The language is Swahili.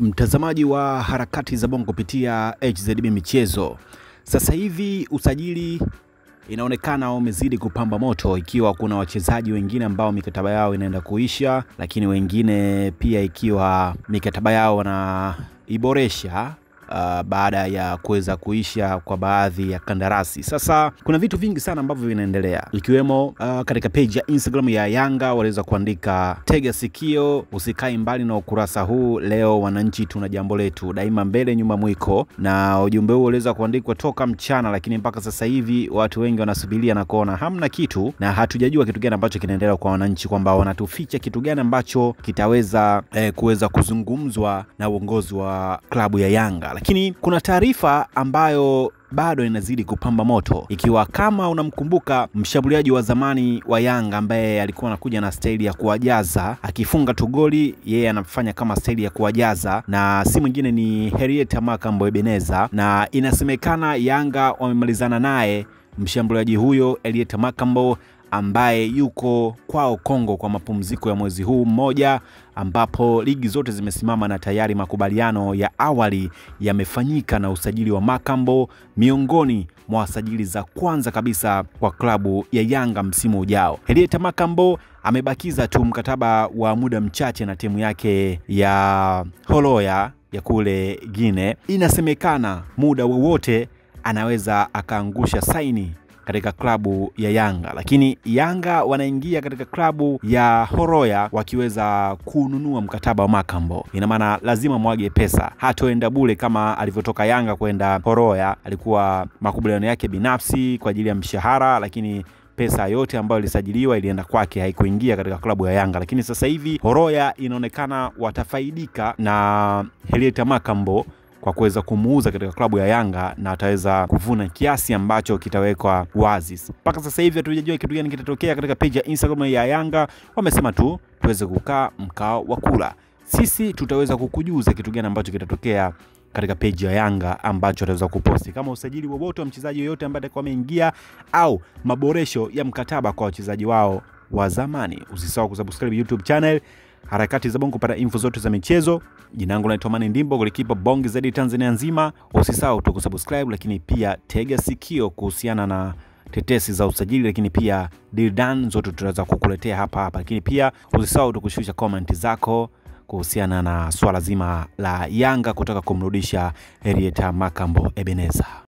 Mtazamaji wa harakati za Bongo kupitia HZB Michezo, sasa hivi usajili inaonekana umezidi kupamba moto, ikiwa kuna wachezaji wengine ambao mikataba yao inaenda kuisha, lakini wengine pia ikiwa mikataba yao wanaiboresha uh, baada ya kuweza kuisha kwa baadhi ya kandarasi. Sasa kuna vitu vingi sana ambavyo vinaendelea ikiwemo uh, katika peji ya Instagram ya Yanga waliweza kuandika tega sikio, usikae mbali na ukurasa huu, leo wananchi tuna jambo letu, daima mbele nyuma mwiko. Na ujumbe huu uliweza kuandikwa toka mchana, lakini mpaka sasa hivi watu wengi wanasubiria na kuona hamna kitu, na hatujajua kitu gani ambacho kinaendelea kwa wananchi, kwamba wanatuficha kitu gani ambacho kitaweza eh, kuweza kuzungumzwa na uongozi wa klabu ya Yanga lakini kuna taarifa ambayo bado inazidi kupamba moto, ikiwa kama unamkumbuka mshambuliaji wa zamani wa Yanga ambaye alikuwa anakuja na staili ya kuwajaza, akifunga tu goli yeye anafanya kama staili ya kuwajaza, na si mwingine ni Henrietta Makambo Ebeneza, na inasemekana Yanga wamemalizana naye mshambuliaji huyo Henrietta Makambo ambaye yuko kwao Kongo kwa mapumziko ya mwezi huu mmoja, ambapo ligi zote zimesimama na tayari makubaliano ya awali yamefanyika na usajili wa Makambo miongoni mwa wasajili za kwanza kabisa kwa klabu ya Yanga msimu ujao. Henrietta Makambo amebakiza tu mkataba wa muda mchache na timu yake ya Horoya ya kule Gine. Inasemekana muda wowote anaweza akaangusha saini katika klabu ya Yanga, lakini Yanga wanaingia katika klabu ya Horoya wakiweza kununua mkataba wa Makambo. Ina maana lazima mwage pesa, hatoenda bure kama alivyotoka Yanga kwenda Horoya. Alikuwa makubaliano yake binafsi kwa ajili ya mshahara, lakini pesa yote ambayo ilisajiliwa ilienda kwake, haikuingia katika klabu ya Yanga. Lakini sasa hivi Horoya inaonekana watafaidika na Helieta Makambo kwa kuweza kumuuza katika klabu ya Yanga na ataweza kuvuna kiasi ambacho kitawekwa wazi. Mpaka sasa hivi hatujajua kitu gani kitatokea katika peji ya Instagram ya Yanga. Wamesema tu tuweze kukaa mkao wa kula, sisi tutaweza kukujuza kitu gani ambacho kitatokea katika peji ya Yanga ambacho ataweza kuposti kama usajili wowote wa mchezaji yoyote ambaye atakuwa ameingia au maboresho ya mkataba kwa wachezaji wao wa zamani. Usisahau kusubscribe YouTube channel harakati za Bongo kupata info zote za michezo. Jina langu naitwa Mani Ndimbo, golikipa bongi zaidi Tanzania nzima. Usisahau tu kusubscribe, lakini pia tega sikio kuhusiana na tetesi za usajili, lakini pia dildan zote tunaweza kukuletea hapa hapa, lakini pia usisahau tu kushusha comment zako kuhusiana na swala zima la Yanga kutaka kumrudisha Henrietta Makambo Ebeneza.